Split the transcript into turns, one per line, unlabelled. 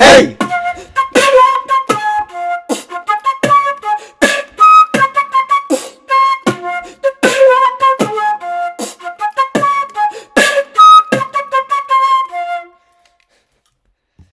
Hey!